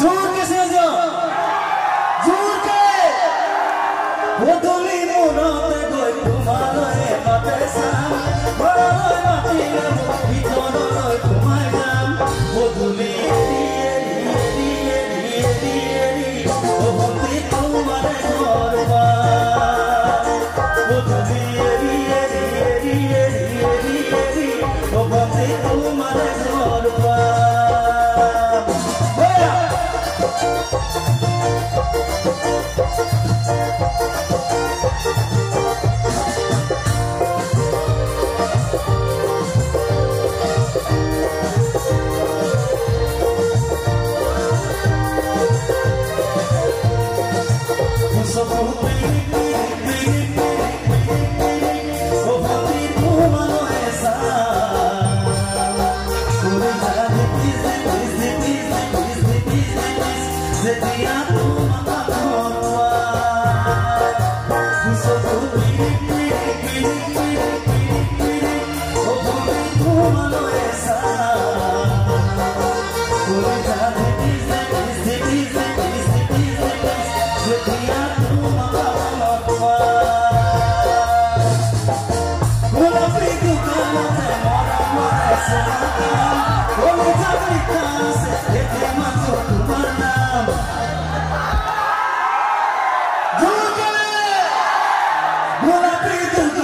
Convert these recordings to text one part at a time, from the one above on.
जोर के से जो जोर के बदली मोनते गई तुम्हारे माते सा बड़ा लय माटी रे ভিতর লয় তোমার গান বদলি দিয়ে দিয়ে দিয়ে দিয়ে দিয়ে ও বন্ধু তোমার ঘর বা বদলি Let a tua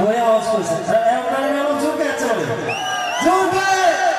We I was going to say, I haven't got another two cats on it. Two!